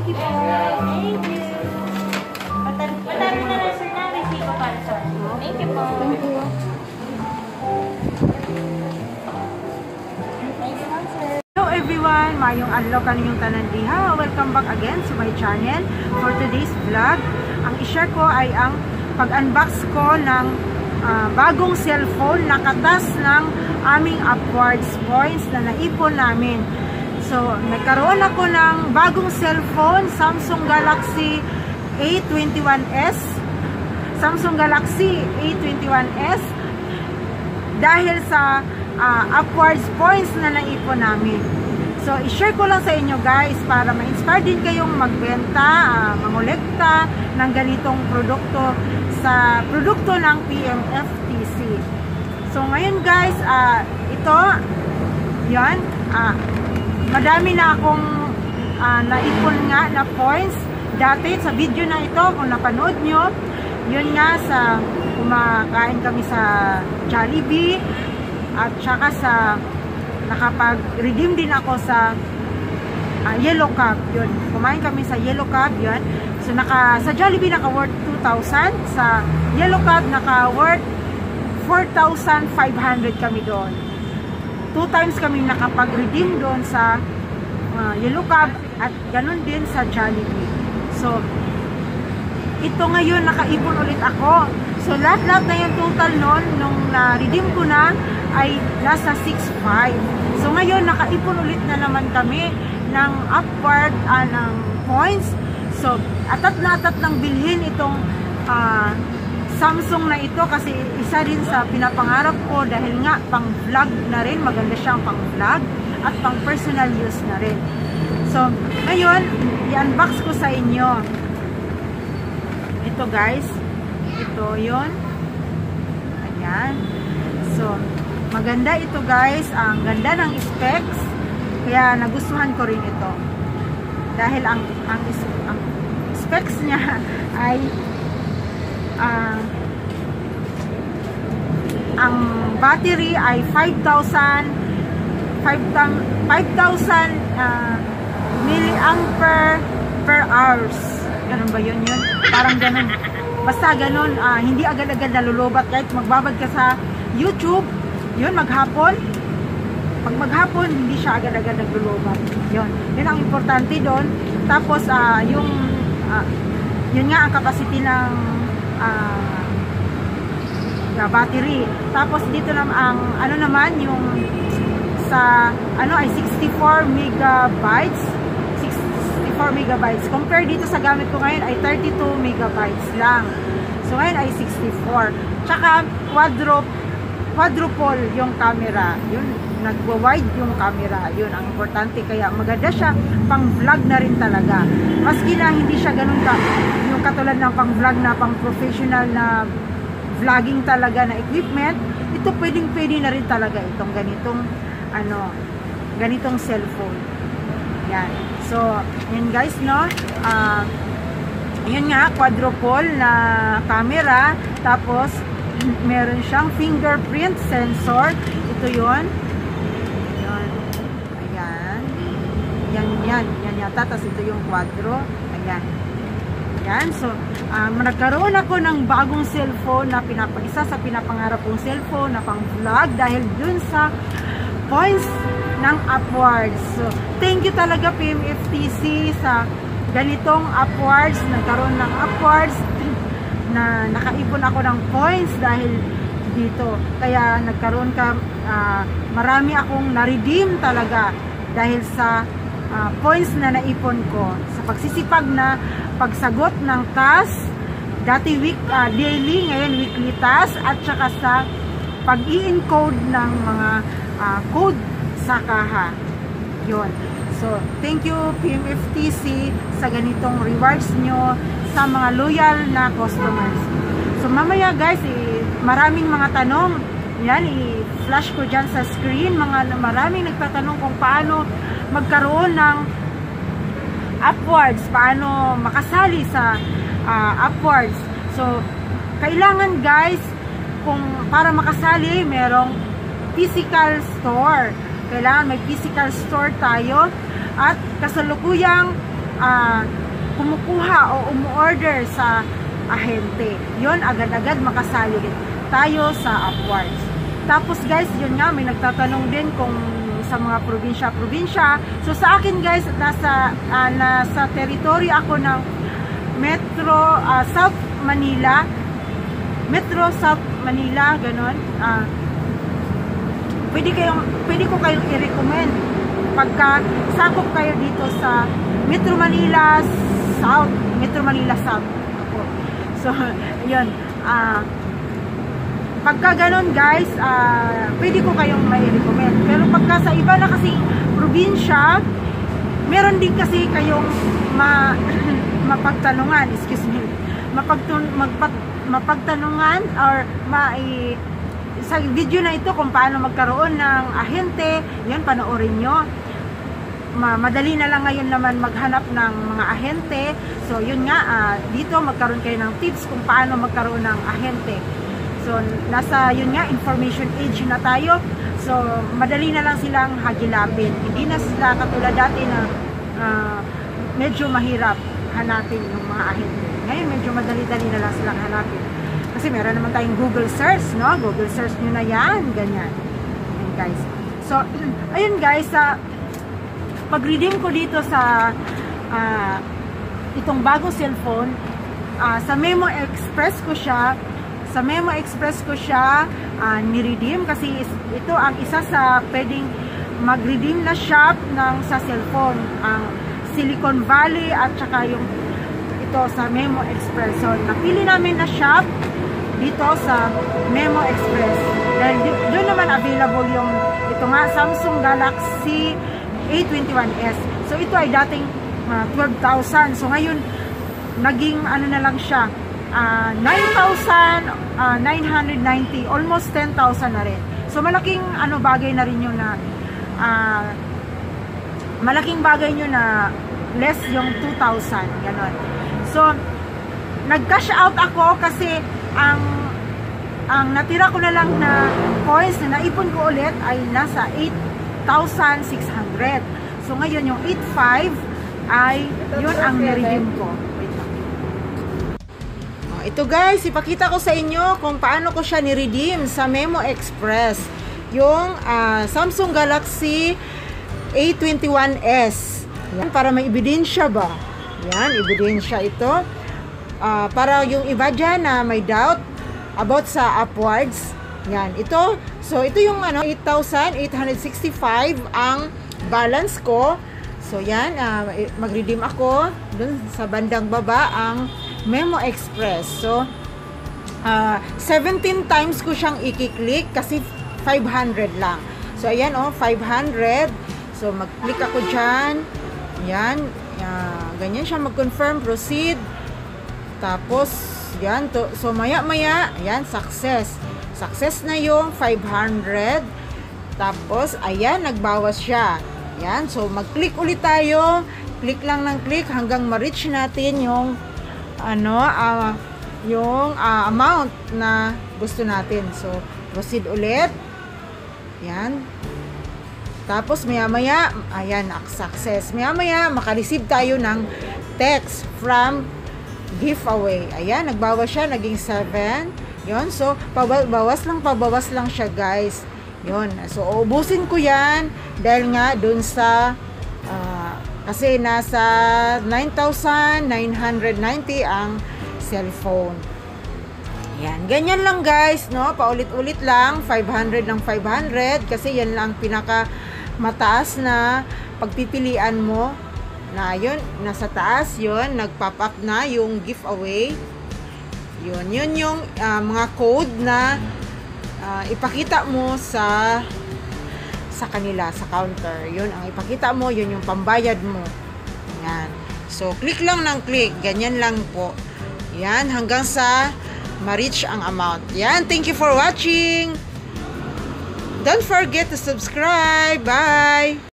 Thank you po. Thank you. Patalo na lang sir na resibo para sa Thank you po. Thank you. Hello everyone! Mayong adlaw kaninyong tanan diha. Welcome back again to my channel. For today's vlog, ang i-share ko ay ang pag-unbox ko ng ah, bagong cellphone na katas ng aming upwards points na naipon namin. So, nagkaroon ako ng bagong cellphone, Samsung Galaxy A21s. Samsung Galaxy A21s dahil sa ah, upwards points na naipon namin. So, i-share ko lang sa inyo guys para ma-inspire din kayong magbenta, ah, mangolekta ng ganitong produkto sa produkto ng PMFTC. So, ngayon guys, ah, ito, yan, ah, madami na akong ah, naipon nga na points dati sa video na ito, kung napanood nyo, yun nga sa kumakain kami sa Jollibee at saka sa nakapag-redeem din ako sa ah, Yellow Cab yun. Kumain kami sa Yellow Cab yun. So naka, sa Jollibee naka worth 2,000 sa Yellow Cab naka worth 4,500 kami doon. Two times kami nakapag-redeem doon sa Yellow Cab at ganun din sa Jollibee. So, ito ngayon nakaipon ulit ako. So lahat-lahat na yung total nun nung na-redeem ko na ay nasa 6.5. So ngayon nakaipon ulit na naman kami ng upward ah, ng points. So atat na atat ng bilhin itong ah, Samsung na ito kasi isa din sa pinapangarap ko dahil nga pang vlog na rin, maganda siyang pang vlog at pang personal use na rin. So ngayon, i-unbox ko sa inyo. Ito guys. Ito yon ayan. So maganda ito guys. Ang ganda ng specs. Kaya nagustuhan ko rin ito. Dahil ang ang, ang specs niya ay ah, ang battery ay 5,000 5,000 5,000 ah, milliampere per hours. Ganun ba yun yun? parang ganun. Basta ganun, ah, hindi agad-agad nalulubat kahit magbabad ka sa YouTube yun, maghapon. Pag maghapon, hindi siya agad-agad naglulubat. Yun, yun ang importante doon. Tapos, ah, yung ah, yun nga ang capacity ng na battery. Tapos dito naman ang ano naman yung sa ano ay 64 megabytes 64 megabytes. Compare dito sa gamit ko ngayon ay 32 megabytes lang. So ngayon ay 64. Tsaka quadruple quadruple yung camera. Yun, nagwa-wide yung camera. Yun ang importante kaya maganda siya pang vlog na rin talaga. Maski na hindi siya ganun ka yung katulad ng pang vlog na pang professional na vlogging talaga na equipment, ito pwedeng pwede na rin talaga itong ganitong ano, ganitong cellphone. Yan. So, yun guys, no? Ah, yun nga, quadruple na camera. Tapos, meron siyang fingerprint sensor. Ito yun. Yun. Ayan. Yan, yan. Yan yata. Tapos ito yung quadro. Ayan. Ayan. So, um, nagkaroon ako ng bagong cellphone na pinapa, isa sa pinapangarap kong cellphone na pang vlog dahil dun sa points ng upwards. So, thank you talaga PMFTC sa ganitong upwards, nagkaroon ng upwards na nakaipon ako ng points dahil dito. Kaya nagkaroon ka, ah, marami akong na-redeem talaga dahil sa ah, points na naipon ko. Sa pagsisipag na pagsagot ng task, dati week, ah, daily, ngayon weekly task, at saka sa pag-i-encode ng mga ah, code sa kaha. Yun. So, thank you PMFTC sa ganitong rewards nyo sa mga loyal na customers. So, mamaya guys, eh, maraming mga tanong. Yan, i-flash ko dyan sa screen. Mga maraming nagtatanong kung paano magkaroon ng upwards, paano makasali sa ah, upwards. So, kailangan guys, kung para makasali, merong physical store. Kailangan may physical store tayo at kasalukuyang ah, kumukuha o umu-order sa ahente. Yon agad-agad makasali tayo sa Upwards. Tapos guys, yun nga, may nagtatanong din kung sa mga probinsya-probinsya. So sa akin guys, nasa, ah, nasa territory ako ng Metro ah, South Manila. Metro South Manila, ganon. Ah, pwede kayong pwede ko kayong i-recommend pagka sakop kayo dito sa Metro Manila South, Metro Manila South. So, yun. Ah, pagka ganun guys, ah, pwede ko kayong may recommend. Pero pagka sa iba na kasi probinsya, meron din kasi kayong ma mapagtanungan, excuse me, mapagtun magpat mapagtanungan or mai sa video na ito kung paano magkaroon ng ahente, yun panoorin nyo. Ma madali na lang ngayon naman maghanap ng mga ahente. So yun nga, ah, dito magkaroon kayo ng tips kung paano magkaroon ng ahente. So nasa yun nga, information age na tayo. So madali na lang silang hagilapin. Hindi na sila katulad dati na ah, medyo mahirap hanapin yung mga ahente. Ngayon medyo madali-dali na lang silang hanapin. Kasi meron naman tayong Google search, no? Google search nyo na yan, ganyan. Ayan, guys. So, ayun guys, sa pag-redeem ko dito sa ah, itong bagong cellphone, ah, sa Memo Express ko siya, sa Memo Express ko siya ah, ni-redeem kasi ito ang isa sa pwedeng mag-redeem na shop ng sa cellphone. Ang Silicon Valley at saka yung ito sa Memo Express. So, napili namin na shop dito sa Memo Express. Dahil doon naman available yung ito nga Samsung Galaxy A21s. So, ito ay dating ah, 12,000. So, ngayon naging ano na lang siya ah, 9,990 almost 10,000 na rin. So, malaking ano bagay na rin yun na ah, malaking bagay nyo na less yung 2,000, ganon. So, nag-cash out ako kasi ang ang natira ko na lang na coins na naipon ko ulit ay nasa 8,600. So, ngayon yung 8,500 ay yun ang niredeem ko. Oh, ito guys, ipakita ko sa inyo kung paano ko siya ni-redeem sa Memo Express. Yung ah, Samsung Galaxy A21s. Yan, para may ebidensya ba? Yan, ebidensya ito. Ah, para yung iba dyan na may doubt about sa upwards. Yan, ito. So, ito yung ano, 8,865 ang balance ko. So, yan, ah, mag-redeem ako dun sa bandang baba ang Memo Express. So, ah, 17 times ko siyang i-click kasi 500 lang. So, ayan oh, 500. So, mag-click ako dyan. Yan. ah, ganyan siya mag-confirm, proceed. Tapos, yan. To, so, maya-maya, yan, success. Success na yung 500. Tapos, ayan, nagbawas siya. Yan. So, mag-click ulit tayo. Click lang ng click hanggang ma-reach natin yung ano, ah, yung ah, amount na gusto natin. So, proceed ulit. Yan. Tapos, maya-maya, ayan, success. Maya-maya, makareceive tayo ng text from giveaway. Ayan, nagbawas siya, naging 7. Yon so, pabawas bawas lang, pabawas lang siya, guys. Yon so, ubusin ko yan dahil nga dun sa, ah, kasi nasa 9,990 ang cellphone. Yan, ganyan lang guys, no? Paulit-ulit lang, 500 ng 500 kasi yan lang pinaka mataas na pagpipilian mo na yun, nasa taas yun, nag-pop up na yung giveaway. Yun, yun yung ah, mga code na ah, ipakita mo sa sa kanila, sa counter. Yun ang ipakita mo, yun yung pambayad mo. Yan. So, click lang ng click. Ganyan lang po. Yan, hanggang sa ma-reach ang amount. Yan, thank you for watching. Don't forget to subscribe. Bye!